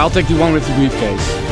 I'll take the one with the briefcase.